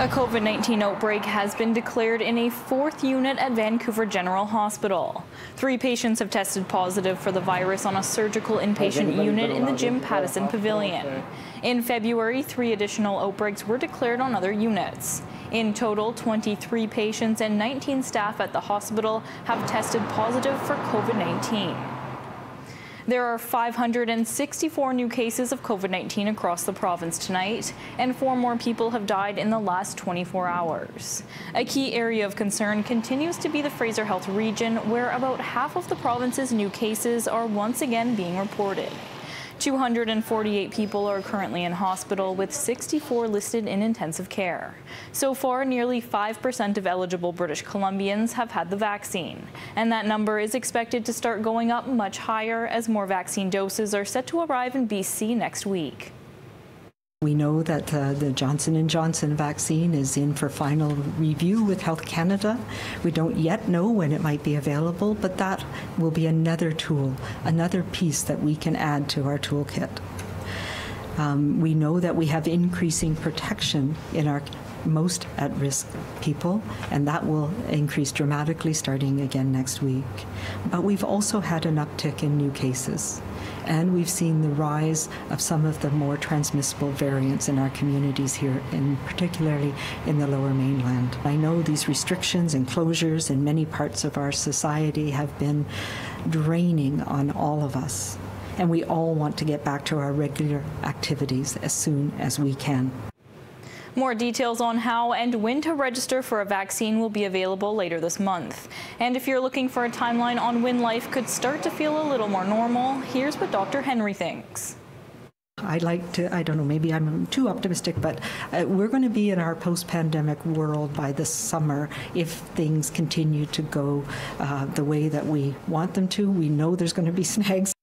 A COVID 19 outbreak has been declared in a fourth unit at Vancouver General Hospital. Three patients have tested positive for the virus on a surgical inpatient unit in the Jim Pattison Pavilion. In February, three additional outbreaks were declared on other units. In total, 23 patients and 19 staff at the hospital have tested positive for COVID 19. There are 564 new cases of COVID-19 across the province tonight, and four more people have died in the last 24 hours. A key area of concern continues to be the Fraser Health region, where about half of the province's new cases are once again being reported. 248 people are currently in hospital, with 64 listed in intensive care. So far, nearly 5% of eligible British Columbians have had the vaccine, and that number is expected to start going up much higher as more vaccine doses are set to arrive in BC next week. We know that uh, the Johnson & Johnson vaccine is in for final review with Health Canada. We don't yet know when it might be available, but that will be another tool, another piece that we can add to our toolkit. Um, we know that we have increasing protection in our most at risk people, and that will increase dramatically starting again next week. But we've also had an uptick in new cases, and we've seen the rise of some of the more transmissible variants in our communities here, and particularly in the lower mainland. I know these restrictions and closures in many parts of our society have been draining on all of us. And we all want to get back to our regular activities as soon as we can. More details on how and when to register for a vaccine will be available later this month. And if you're looking for a timeline on when life could start to feel a little more normal, here's what Dr. Henry thinks. I'd like to, I don't know, maybe I'm too optimistic, but uh, we're going to be in our post pandemic world by the summer if things continue to go uh, the way that we want them to. We know there's going to be snags.